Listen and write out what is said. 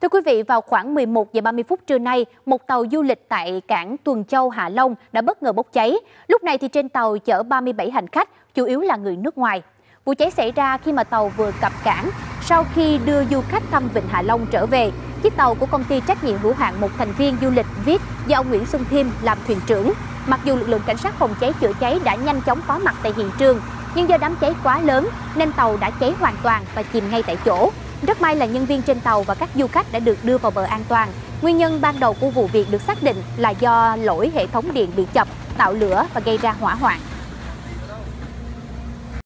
Thưa quý vị, vào khoảng 11 giờ 30 phút trưa nay, một tàu du lịch tại cảng Tuần Châu, Hạ Long đã bất ngờ bốc cháy. Lúc này thì trên tàu chở 37 hành khách, chủ yếu là người nước ngoài. Vụ cháy xảy ra khi mà tàu vừa cập cảng sau khi đưa du khách thăm Vịnh Hạ Long trở về. Chiếc tàu của công ty trách nhiệm hữu hạn một thành viên du lịch Viết do ông Nguyễn Xuân Thiêm làm thuyền trưởng. Mặc dù lực lượng cảnh sát phòng cháy chữa cháy đã nhanh chóng có mặt tại hiện trường, nhưng do đám cháy quá lớn nên tàu đã cháy hoàn toàn và chìm ngay tại chỗ. Rất may là nhân viên trên tàu và các du khách đã được đưa vào bờ an toàn. Nguyên nhân ban đầu của vụ việc được xác định là do lỗi hệ thống điện bị chập, tạo lửa và gây ra hỏa hoạn.